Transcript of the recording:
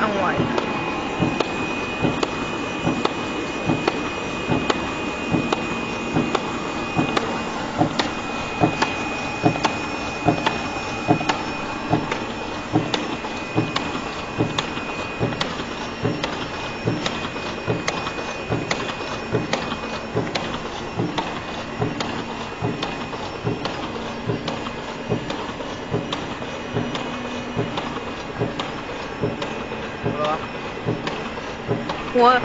and white. 我